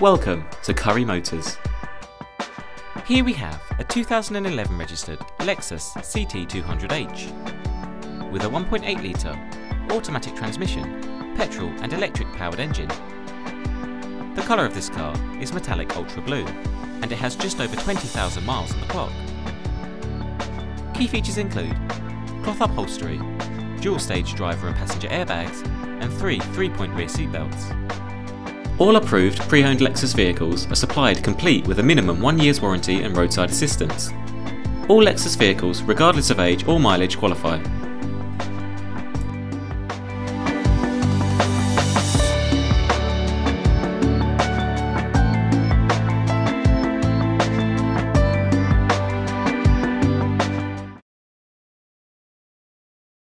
Welcome to Currie Motors. Here we have a 2011 registered Lexus CT200H with a 1.8 litre automatic transmission, petrol and electric powered engine. The colour of this car is metallic ultra blue and it has just over 20,000 miles on the clock. Key features include cloth upholstery, dual stage driver and passenger airbags and three three-point rear seatbelts. All approved pre-owned Lexus vehicles are supplied complete with a minimum one year's warranty and roadside assistance. All Lexus vehicles, regardless of age or mileage, qualify